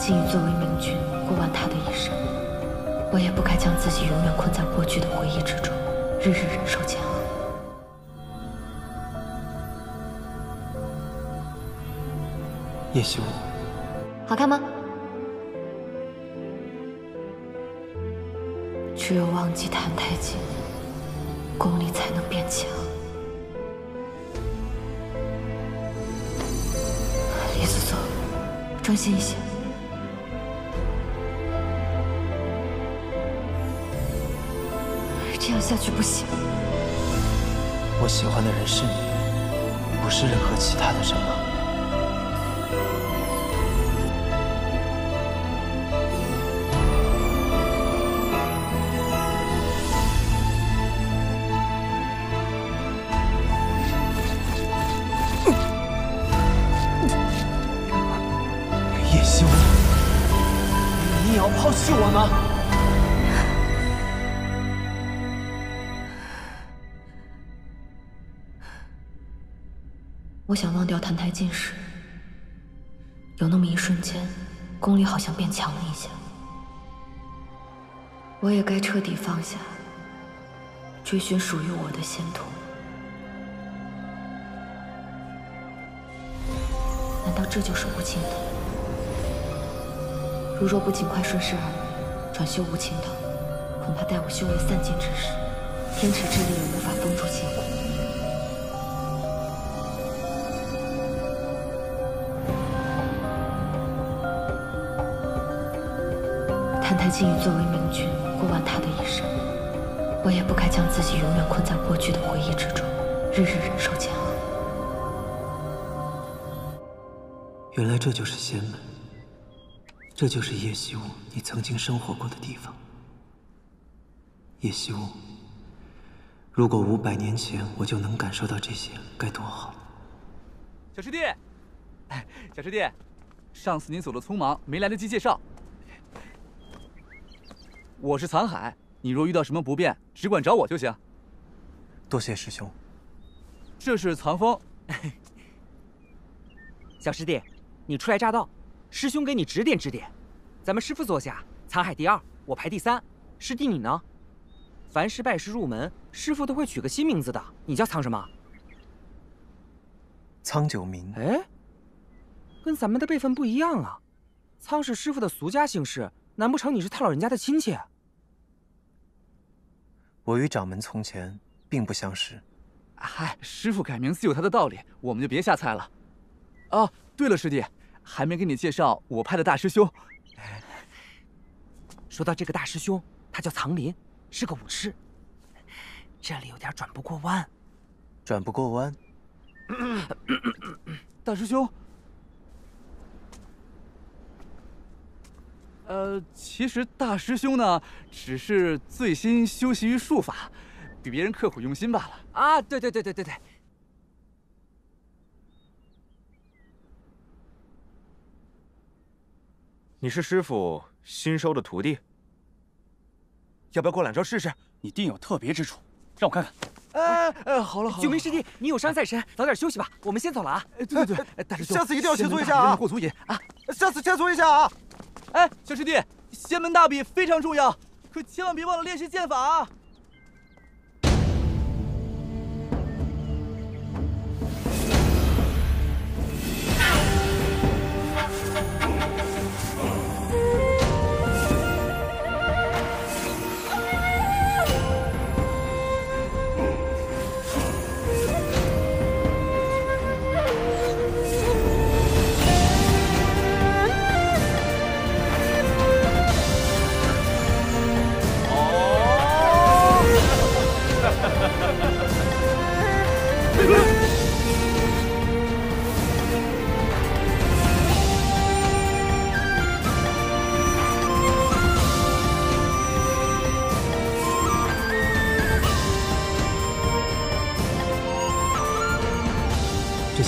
静宇作为明君，过完他的一生，我也不该将自己永远困在过去的回忆之中，日日忍受煎熬。叶修，好看吗？只有忘记谭太极，功力才能变强。李思索，专心一些。这样下去不行。我喜欢的人是你，不是任何其他的人吗？叶修，你也要抛弃我吗？我想忘掉澹台烬时，有那么一瞬间，功力好像变强了一些。我也该彻底放下，追寻属于我的仙途。难道这就是无情藤？如若不尽快顺势而为，转修无情藤，恐怕待我修为散尽之时，天池之力也无法封住金谷。谭台烬宇作为明君，过完他的一生，我也不该将自己永远困在过去的回忆之中，日日忍受煎熬。原来这就是仙门，这就是叶修你曾经生活过的地方。叶修，如果五百年前我就能感受到这些，该多好！小师弟，哎，小师弟，上次您走的匆忙，没来得及介绍。我是残海，你若遇到什么不便，只管找我就行。多谢师兄。这是藏风，小师弟，你初来乍到，师兄给你指点指点。咱们师傅坐下，残海第二，我排第三。师弟你呢？凡是拜师入门，师傅都会取个新名字的。你叫苍什么？苍九明。哎，跟咱们的辈分不一样啊。苍是师傅的俗家姓氏，难不成你是他老人家的亲戚？我与掌门从前并不相识。嗨，师傅改名自有他的道理，我们就别瞎猜了。哦，对了，师弟，还没给你介绍我派的大师兄。说到这个大师兄，他叫藏林，是个武士。这里有点转不过弯。转不过弯？大师兄。呃，其实大师兄呢，只是醉心修习于术法，比别人刻苦用心罢了。啊，对对对对对对。你是师傅新收的徒弟，要不要过两招试试？你定有特别之处，让我看看。哎哎，好了好了，九明师弟，你有伤在身，早点休息吧。我们先走了啊。对对对，大师兄，下次一定要切磋一下啊！过足瘾啊！下次切磋一下啊！哎，小师弟，仙门大比非常重要，可千万别忘了练习剑法啊！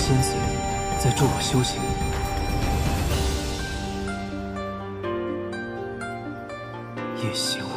仙髓在助我修行。也行。